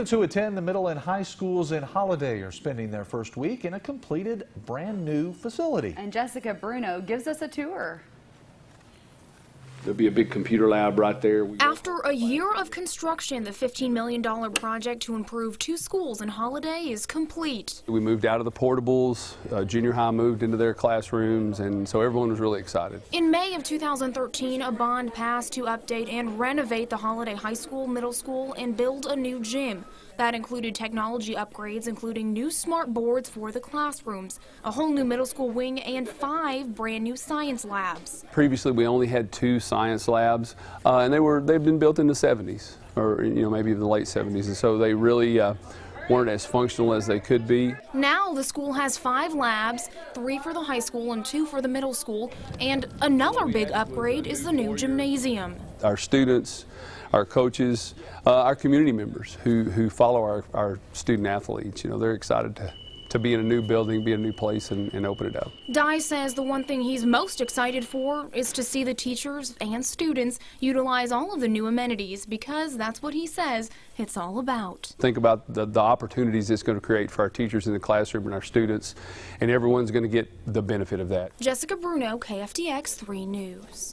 Students who attend the middle and high schools in Holliday are spending their first week in a completed brand new facility. And Jessica Bruno gives us a tour. There'll be a big computer lab right there. We- After a year of construction, the $15 million project to improve two schools in Holliday is complete. We moved out of the portables, uh, junior high moved into their classrooms, and so everyone was really excited. In May of 2013, a bond passed to update and renovate the Holliday High School, middle school, and build a new gym. That included technology upgrades, including new smart boards for the classrooms, a whole new middle school wing, and five brand new science labs. Previously, we only had two science labs, uh, and they were they've been built in the 70s, or you know maybe the late 70s, and so they really uh, weren't as functional as they could be. Now the school has five labs, three for the high school and two for the middle school, and another big upgrade is the new gymnasium. Our students, our coaches, uh, our community members who, who follow our, our student athletes, you know, they're excited to, to be in a new building, be in a new place, and, and open it up. Dye says the one thing he's most excited for is to see the teachers and students utilize all of the new amenities because that's what he says it's all about. Think about the, the opportunities it's going to create for our teachers in the classroom and our students, and everyone's going to get the benefit of that. Jessica Bruno, KFDX 3 News.